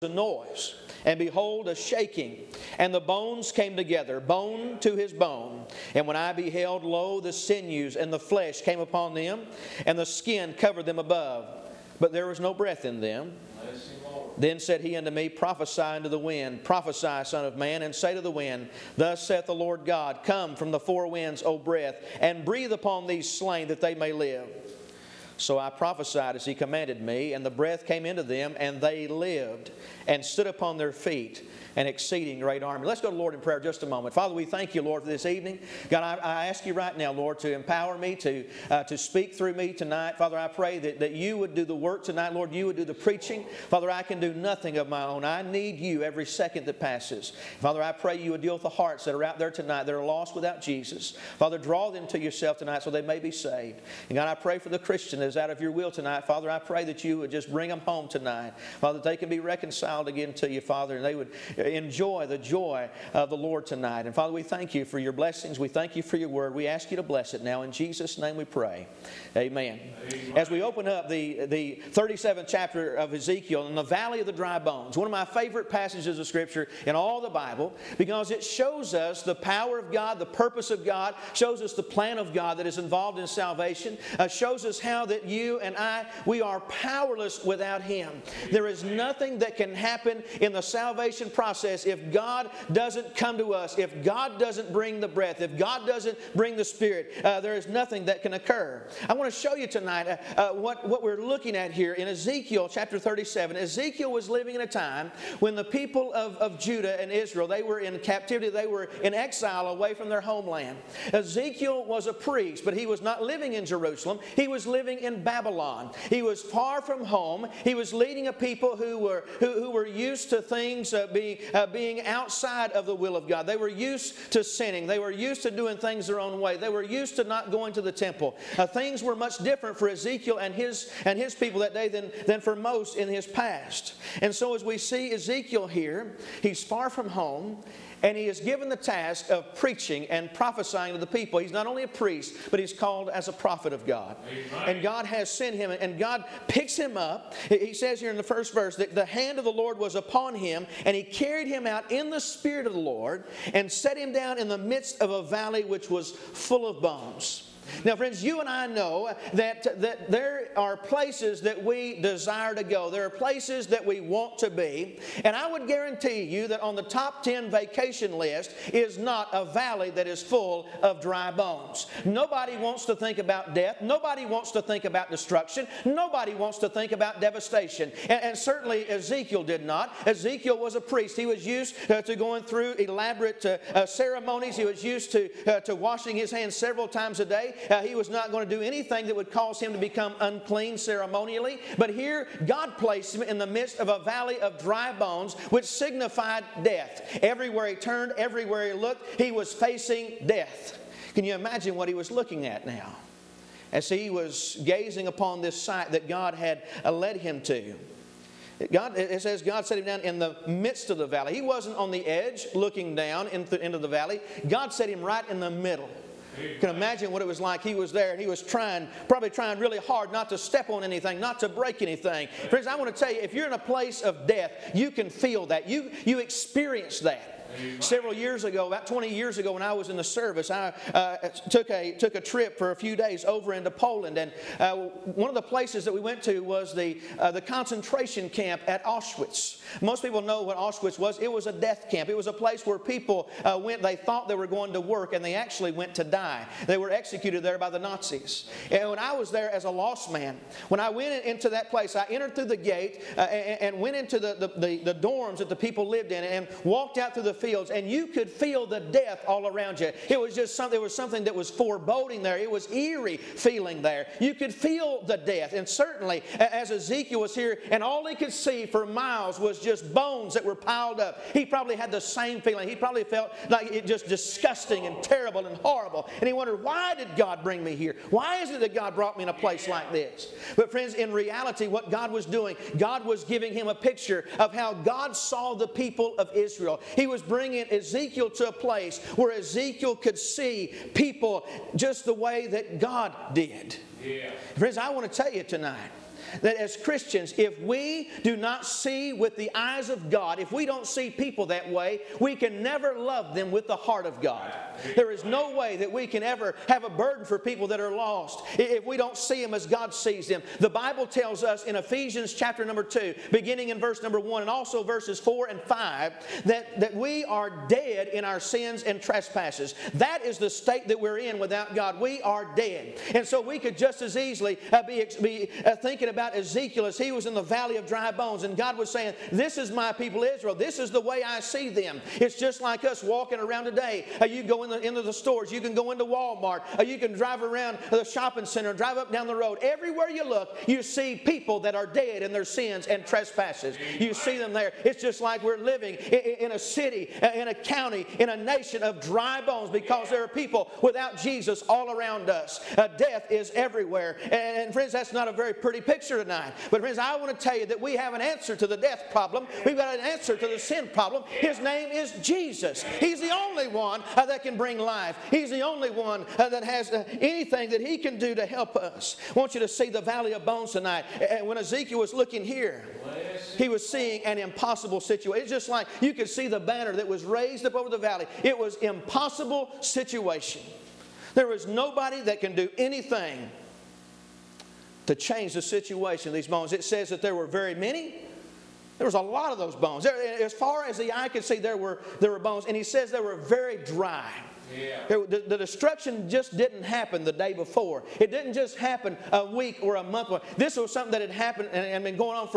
a noise, and behold, a shaking, and the bones came together, bone to his bone. And when I beheld, lo, the sinews and the flesh came upon them, and the skin covered them above, but there was no breath in them. Then said he unto me, Prophesy unto the wind, prophesy, Son of Man, and say to the wind, Thus saith the Lord God, Come from the four winds, O breath, and breathe upon these slain that they may live. So I prophesied as he commanded me, and the breath came into them, and they lived and stood upon their feet an exceeding great army. Let's go to Lord in prayer just a moment. Father, we thank you, Lord, for this evening. God, I, I ask you right now, Lord, to empower me, to, uh, to speak through me tonight. Father, I pray that, that you would do the work tonight, Lord. You would do the preaching. Father, I can do nothing of my own. I need you every second that passes. Father, I pray you would deal with the hearts that are out there tonight that are lost without Jesus. Father, draw them to yourself tonight so they may be saved. And God, I pray for the Christian that is out of your will tonight. Father, I pray that you would just bring them home tonight. Father, that they can be reconciled again to you, Father, and they would enjoy the joy of the Lord tonight. And Father, we thank you for your blessings. We thank you for your word. We ask you to bless it now. In Jesus' name we pray. Amen. Amen. As we open up the, the 37th chapter of Ezekiel in the valley of the dry bones, one of my favorite passages of Scripture in all the Bible because it shows us the power of God, the purpose of God, shows us the plan of God that is involved in salvation, uh, shows us how that you and I, we are powerless without Him. There is nothing that can happen in the salvation process if God doesn't come to us, if God doesn't bring the breath, if God doesn't bring the Spirit, uh, there is nothing that can occur. I want to show you tonight uh, uh, what, what we're looking at here in Ezekiel chapter 37. Ezekiel was living in a time when the people of, of Judah and Israel, they were in captivity, they were in exile away from their homeland. Ezekiel was a priest, but he was not living in Jerusalem. He was living in Babylon. He was far from home. He was leading a people who were, who, who were used to things uh, being, uh, being outside of the will of God. They were used to sinning. They were used to doing things their own way. They were used to not going to the temple. Uh, things were much different for Ezekiel and his, and his people that day than, than for most in his past. And so, as we see Ezekiel here, he's far from home. And he is given the task of preaching and prophesying to the people. He's not only a priest, but he's called as a prophet of God. Amen. And God has sent him, and God picks him up. He says here in the first verse that the hand of the Lord was upon him, and he carried him out in the spirit of the Lord and set him down in the midst of a valley which was full of bones. Now, friends, you and I know that, that there are places that we desire to go. There are places that we want to be. And I would guarantee you that on the top 10 vacation list is not a valley that is full of dry bones. Nobody wants to think about death. Nobody wants to think about destruction. Nobody wants to think about devastation. And, and certainly Ezekiel did not. Ezekiel was a priest. He was used uh, to going through elaborate uh, uh, ceremonies. He was used to, uh, to washing his hands several times a day. Uh, he was not going to do anything that would cause him to become unclean ceremonially. But here, God placed him in the midst of a valley of dry bones, which signified death. Everywhere he turned, everywhere he looked, he was facing death. Can you imagine what he was looking at now? As he was gazing upon this sight that God had uh, led him to. God, it says God set him down in the midst of the valley. He wasn't on the edge looking down into, into the valley. God set him right in the middle. You can imagine what it was like. He was there and he was trying, probably trying really hard not to step on anything, not to break anything. Friends, I want to tell you, if you're in a place of death, you can feel that. You, you experience that. Several years ago, about 20 years ago, when I was in the service, I uh, took, a, took a trip for a few days over into Poland. And uh, one of the places that we went to was the, uh, the concentration camp at Auschwitz. Most people know what Auschwitz was. It was a death camp. It was a place where people uh, went, they thought they were going to work, and they actually went to die. They were executed there by the Nazis. And when I was there as a lost man, when I went into that place, I entered through the gate uh, and, and, went into the, the, the, the dorms that the people lived in and walked out through the fields, and you could feel the death all around you. It was just something, there was something that was foreboding there. It was eerie feeling there. You could feel the death. And certainly, as Ezekiel was here, and all he could see for miles was just bones that were piled up, he probably had the same feeling. He probably felt like it just disgusting and terrible and horrible. And he wondered, why did God bring me here? Why is it that God brought me in a place like this? But, friends, in reality, what God was doing, God was giving him a picture of how God saw the people of Israel. He was bringing Ezekiel to a place where Ezekiel could see people just the way that God did. Yeah. Friends, I want to tell you tonight that as Christians, if we do not see with the eyes of God, if we don't see people that way, we can never love them with the heart of God. There is no way that we can ever have a burden for people that are lost if we don't see them as God sees them. The Bible tells us in Ephesians chapter number 2, beginning in verse number 1, and also verses 4 and 5, that, that we are dead in our sins and trespasses. That is the state that we're in without God. We are dead. And so we could just as easily uh, be, be uh, thinking about Ezekiel as he was in the valley of dry bones, and God was saying, This is my people Israel. This is the way I see them. It's just like us walking around today. Uh, you go in the, into the stores, you can go into Walmart, uh, you can drive around the shopping center, drive up down the road. Everywhere you look, you see people that are dead in their sins and trespasses. You see them there. It's just like we're living in, a city, uh, in a county, in a nation of dry bones because there are people without Jesus all around us. Death is everywhere. And friends, that's not a very pretty picture tonight. But friends, I want to tell you that we have an answer to the death problem. We've got an answer to the sin problem. His name is Jesus. He's the only one uh, that can bring life. He's the only one uh, that has uh, anything that he can do to help us. I want you to see the valley of bones tonight. And when Ezekiel was looking here, he was seeing an impossible situation. It's just like you could see the banner that was raised up over the valley. It was impossible situation. There was nobody that can do anything to change the situation of these bones. It says that there were very many. There was a lot of those bones. There, as far as the eye could see, there were, there were bones. And he says they were very dry. Yeah. The, the, destruction just didn't happen the day before. It didn't just happen a week or a month. This was something that had happened and, and been going on for